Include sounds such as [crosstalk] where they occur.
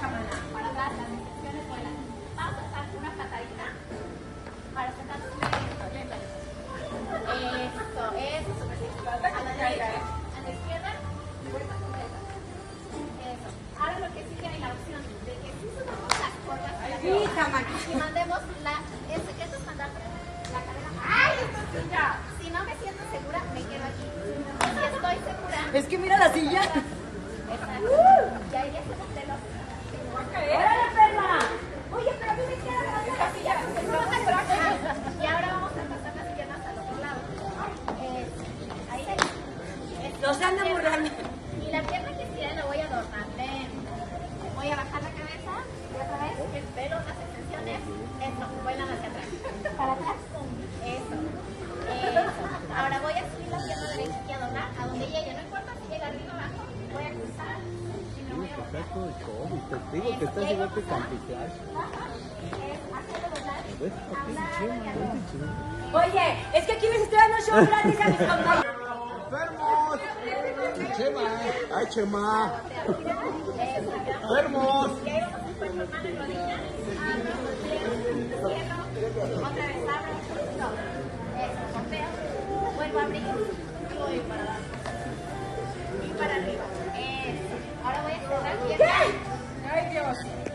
Para atrás, las extensiones vuelan. Vamos a dar una patadita para sacar lento, lento. Eso, eso, súper bien. A la derecha, a la izquierda, vuelta completa. Eso. Ahora lo que sigue hay la opción de que si subamos las mana. y mandemos la, eso, eso es mandar la cadera. ¡Ay, esta silla! Si no me siento segura, me quedo aquí. Si estoy segura, Es que mira la silla. exacto. Ya iría a hacer los ¡Órale, perla! Oye, pero a mí me queda grande la silla. Y ahora vamos a pasar las piernas al otro lado. Eh, ahí. Y la pierna que estira la voy a adornar. Ven. Voy a bajar la cabeza y otra vez espero las extensiones. Eso, vuelan hacia atrás. Para atrás. Eso. Eso. Ahora voy a subir la pierna derecha y a doblar a donde llegue. No importa si llega arriba o abajo. Voy a cruzar y me voy a todo el COVID, te digo que estás igual que Campiflash. Es hacerlo doblar. ¿Ves? Aquí es Chema, ¿dónde Chema? Oye, es que aquí les estoy dando show gratis a mis [laughs] compañeros. Chema. Eh. Ay, Chema. Hermos. Otra vez abro. Eso, golpeo. Vuelvo a abrir. Y voy para abajo. Y para arriba. Ahora voy a cerrar. ¡Ay, Dios!